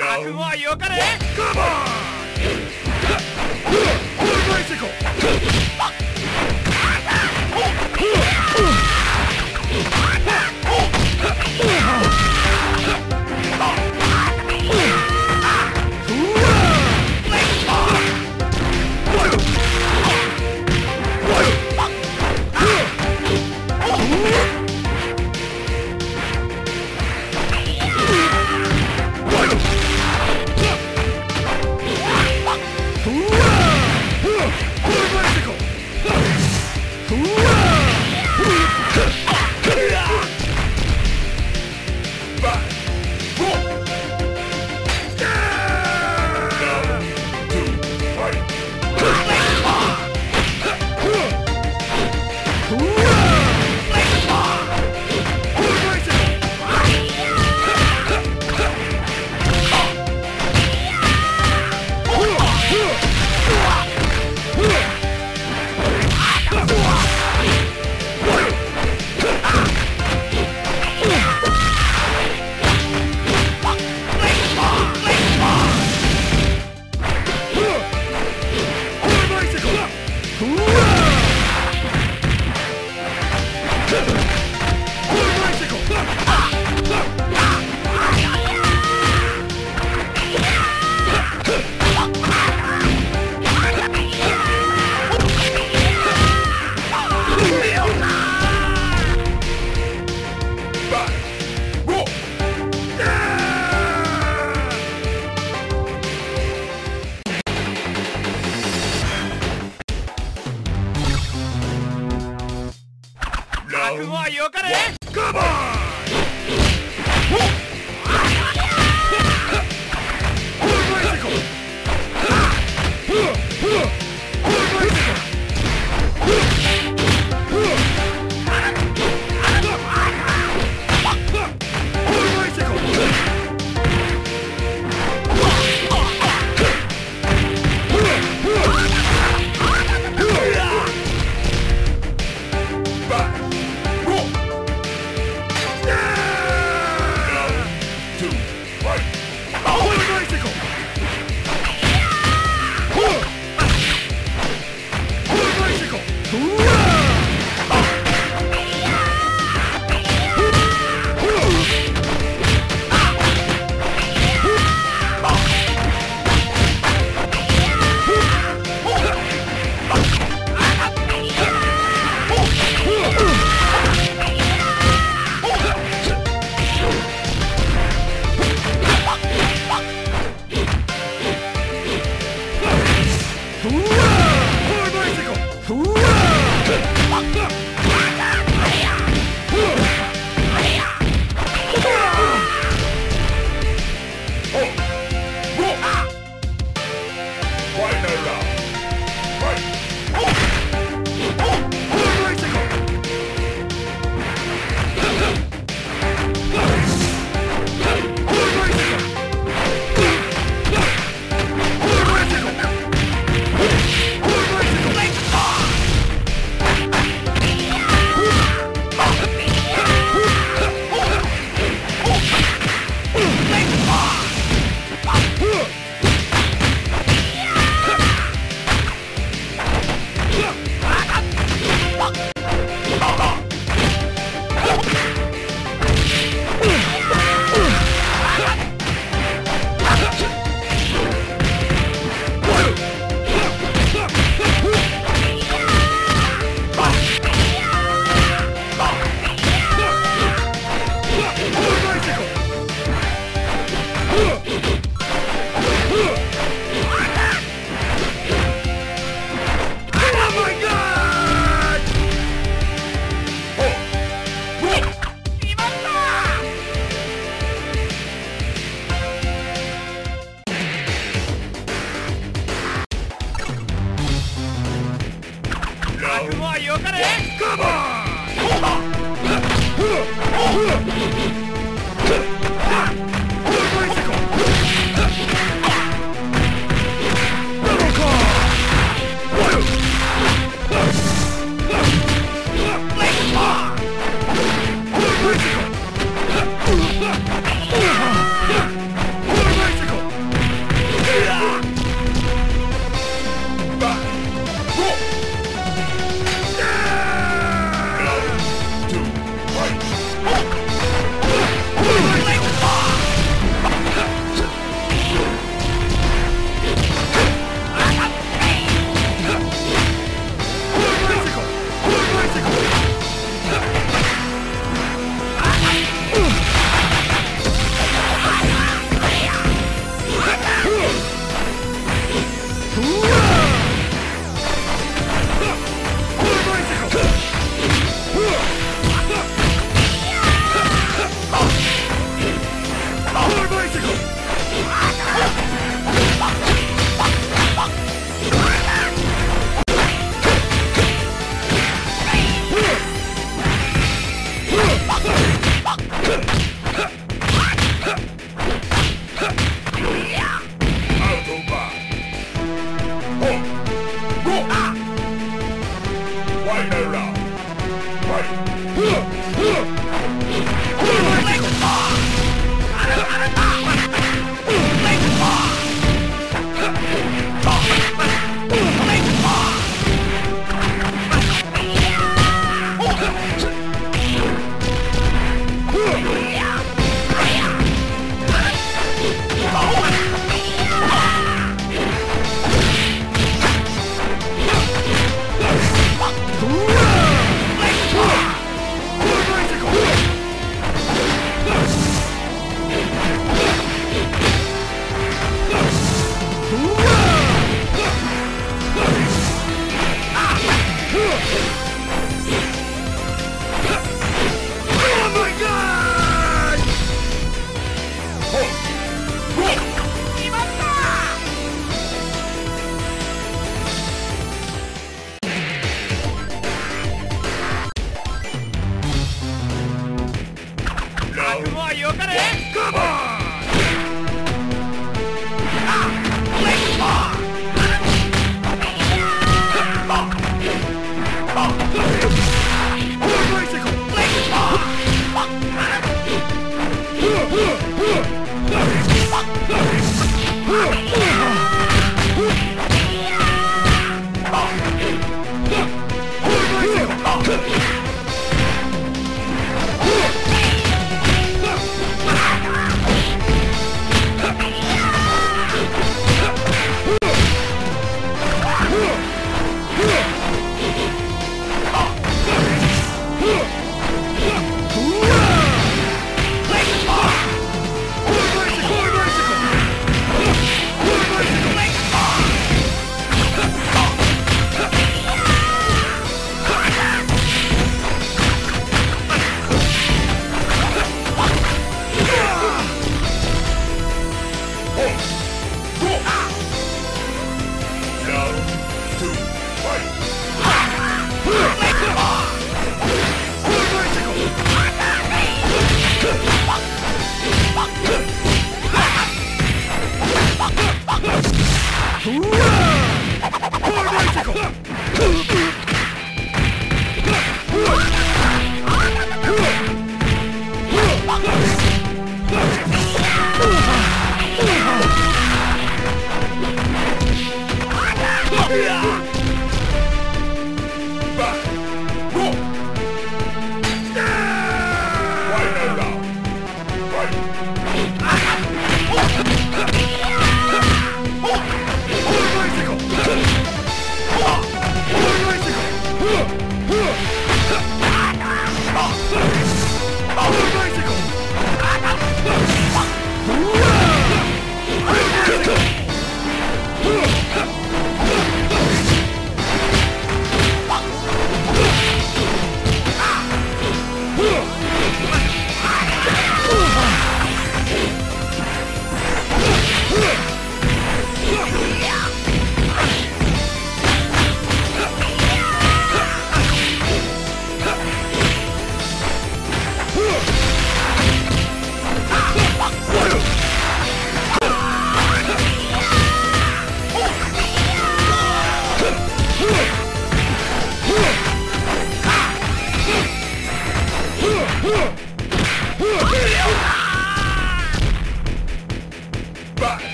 覚悟はよかねカモンバイ Ooh.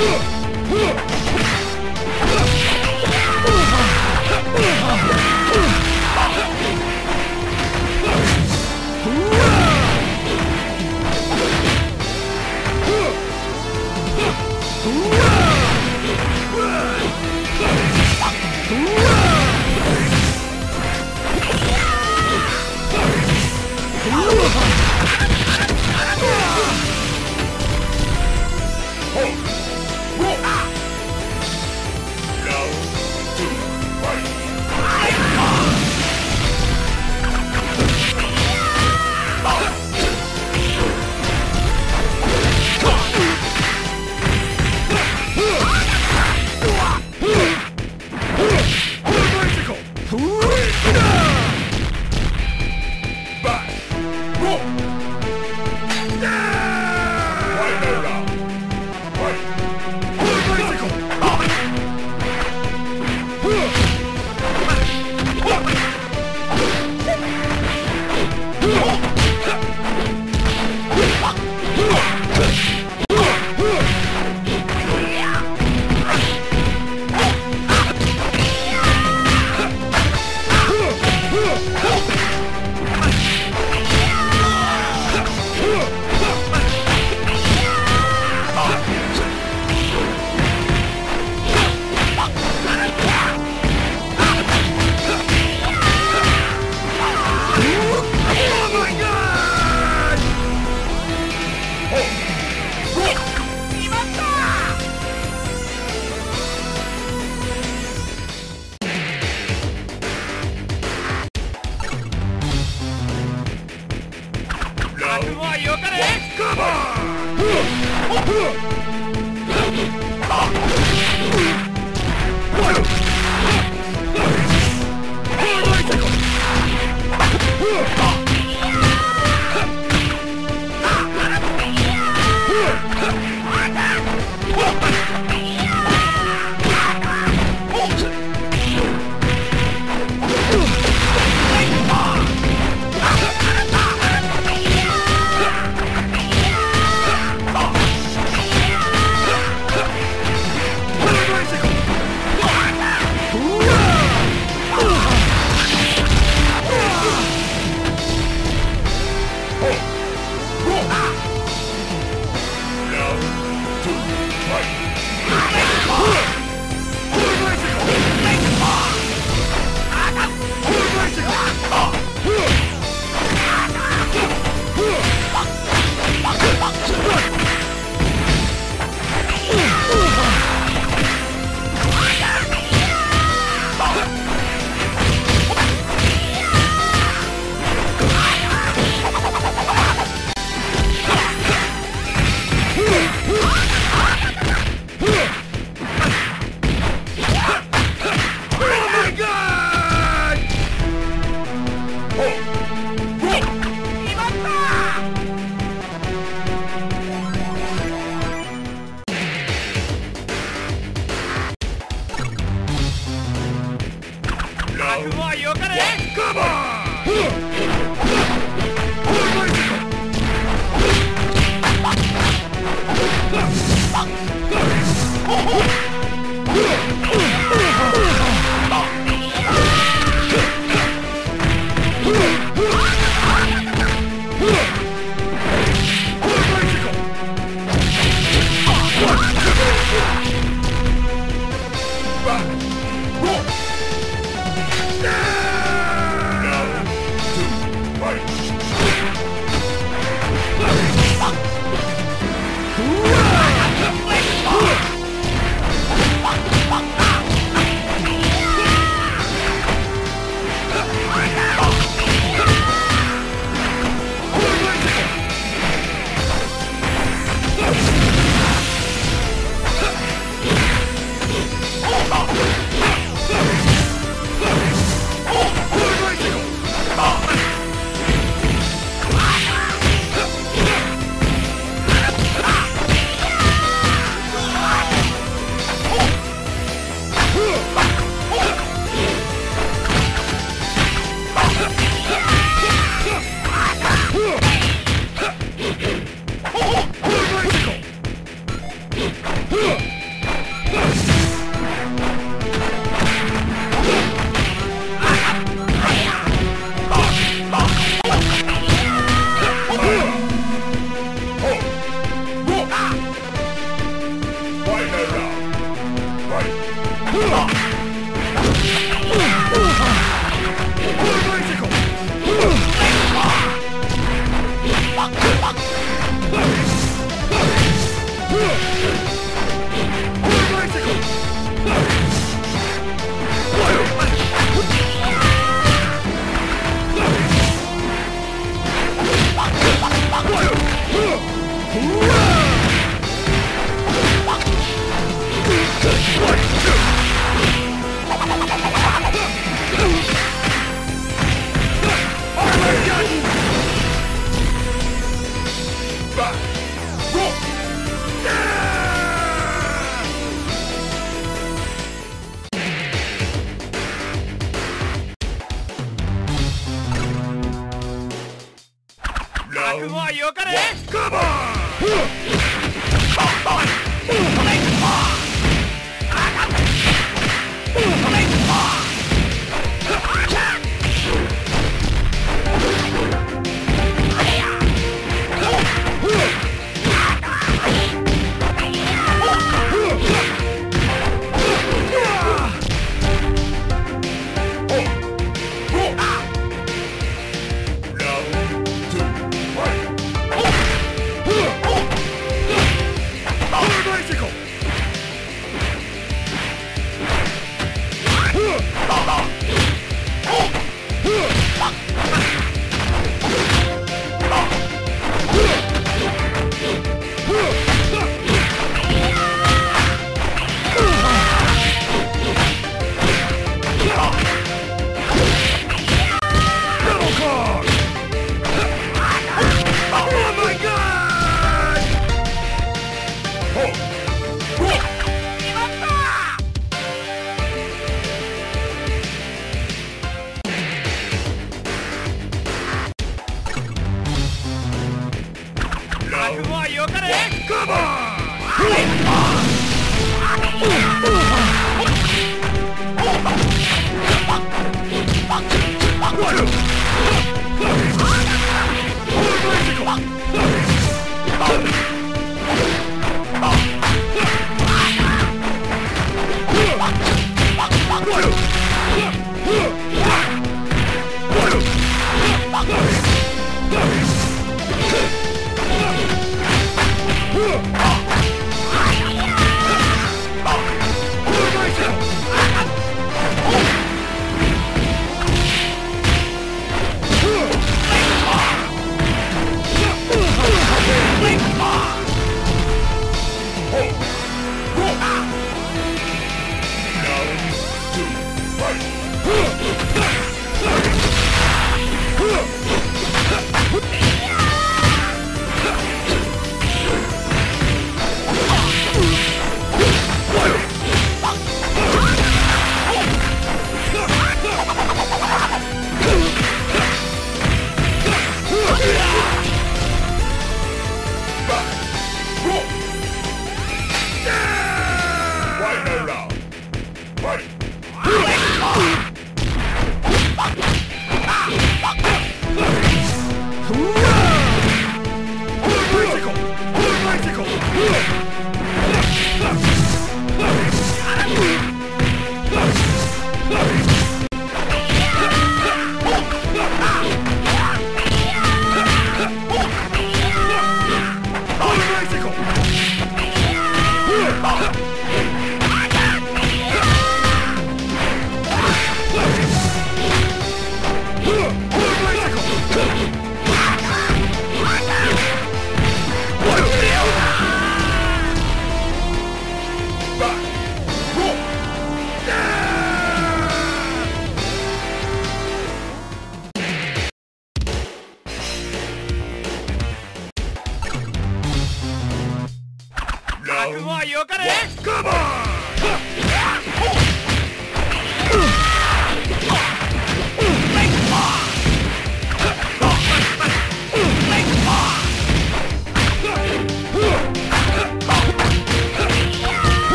Yeah! 赢了。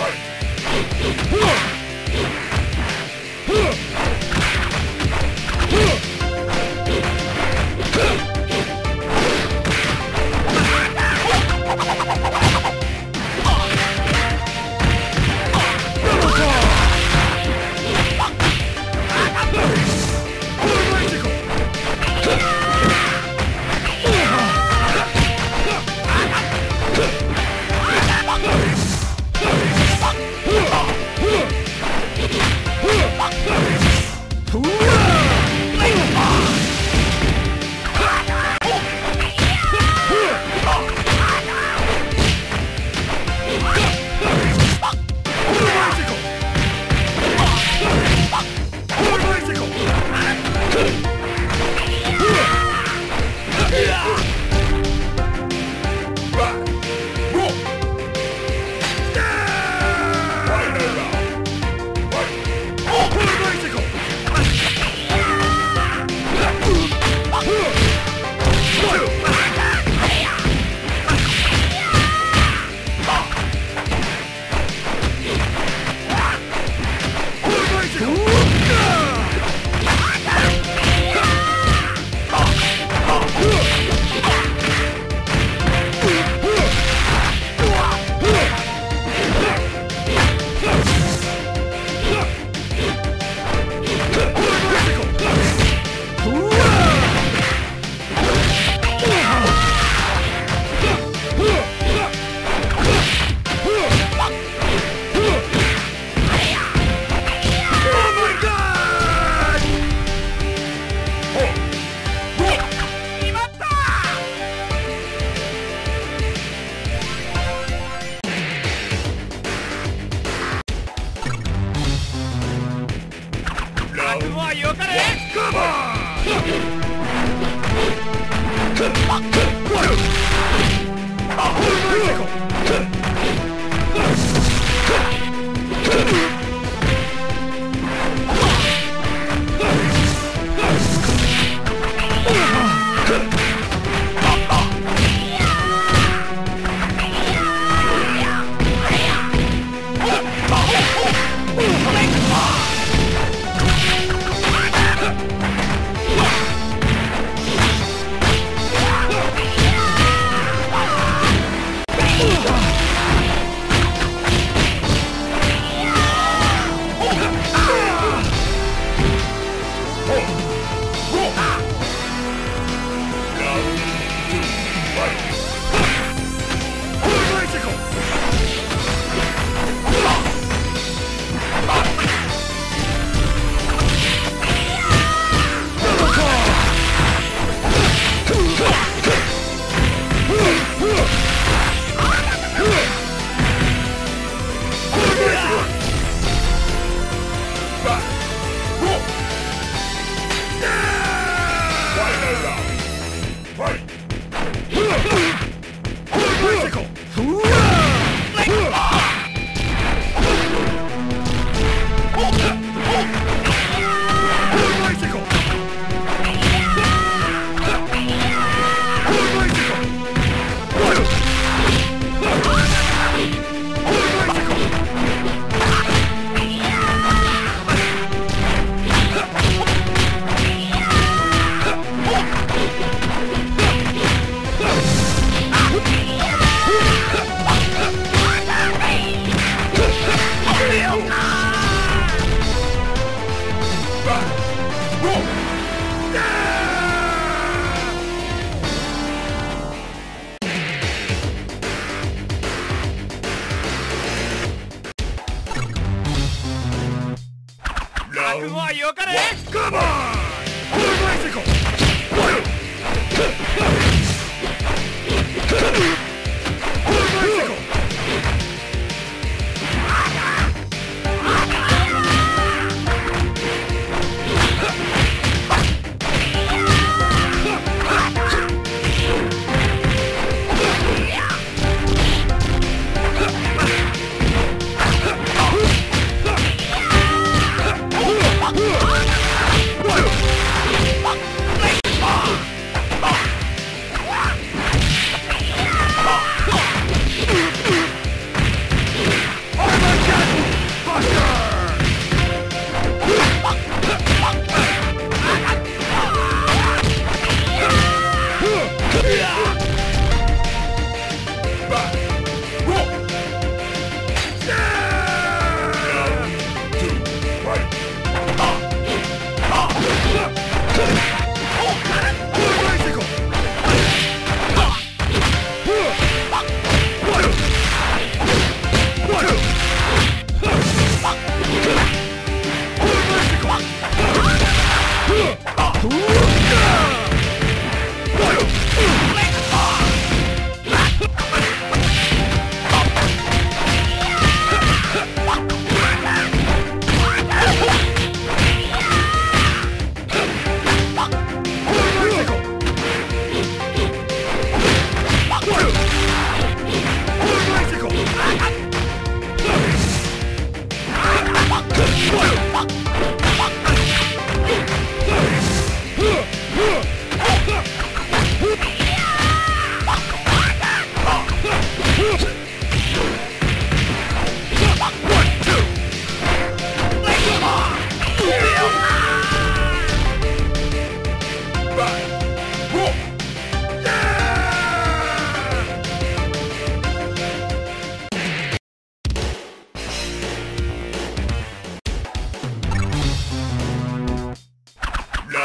Fight!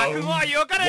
覚悟はよかれ。